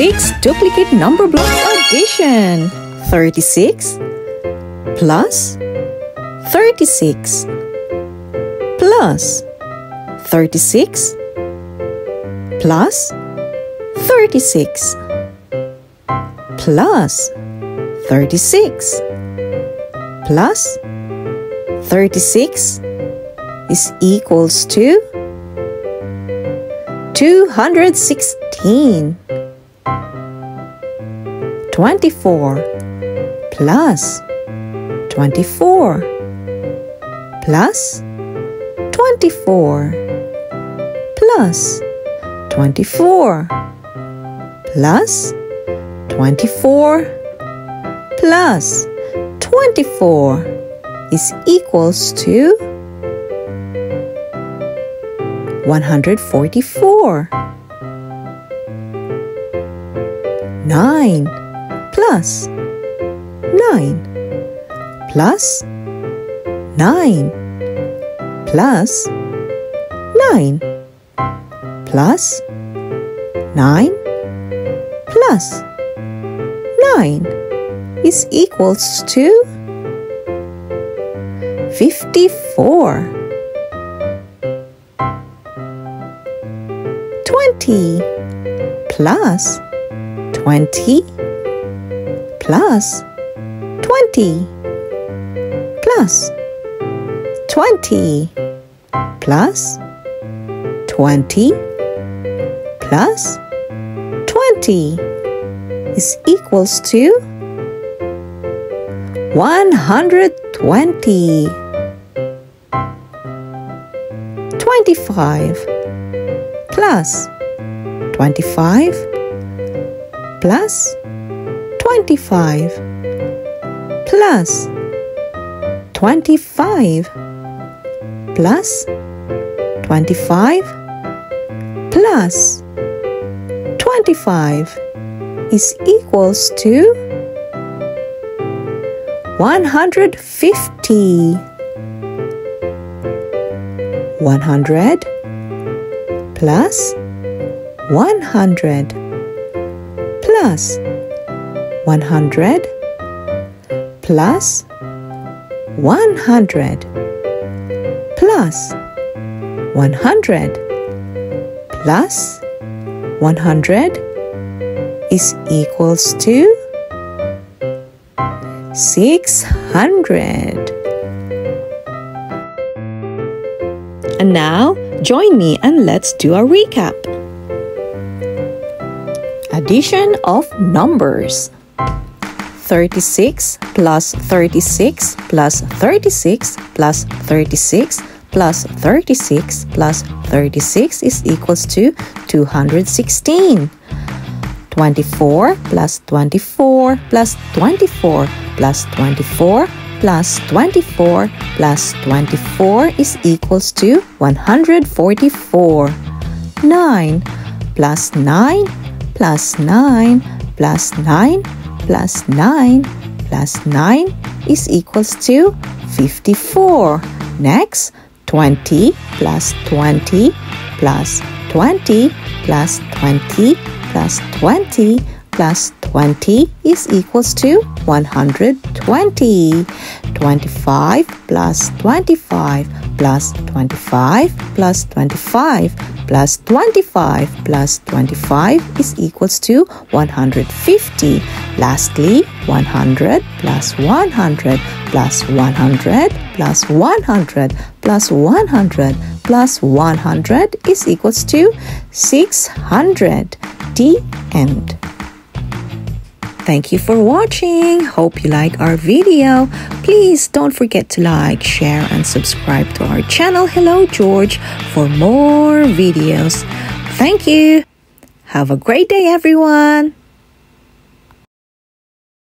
6 duplicate Numberblocks addition. 36 plus 36 plus 36 plus 36 plus 36 plus 36 is equals to 216 24 plus 24 plus 24 plus 24 plus 24 plus 24 is equals to 144 9 plus 9 plus 9 plus 9 plus 9 plus 9 is equals to 54 20 plus 20 plus. 20 plus. 20 plus. 20 plus. 20 is equals to 120 25 plus. 25 plus 25 plus 25 plus 25 plus 25 is equals to 150 100 plus 100 plus 100 plus 100 plus 100 plus 100 is equals to 600. And now join me and let's do a recap. Addition of numbers. 36 plus 36 plus 36 plus 36 plus 36 plus 36 is equals to 216. 24 plus 24 plus 24 plus 24 plus 24 plus 24 is equals to 144. 9 plus 9 plus 9 plus 9 plus 9 plus 9 is equals to 54. Next, 20 plus 20 plus 20 plus 20 plus 20 plus 20 is equals to 120. 25 plus 25 plus 25 plus 25 plus 25 plus 25 is equals to 150. Lastly, 100 plus 100 plus 100 plus 100 plus 100 plus 100 is equals to 600. The end. Thank you for watching. Hope you like our video. Please don't forget to like, share, and subscribe to our channel Hello George for more videos. Thank you. Have a great day, everyone.